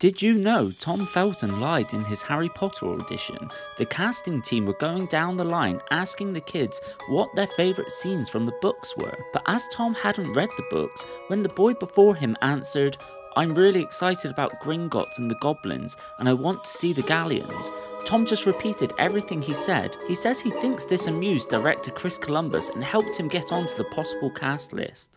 Did you know Tom Felton lied in his Harry Potter audition? The casting team were going down the line asking the kids what their favourite scenes from the books were. But as Tom hadn't read the books, when the boy before him answered, I'm really excited about Gringotts and the goblins, and I want to see the galleons. Tom just repeated everything he said. He says he thinks this amused director Chris Columbus and helped him get onto the possible cast list.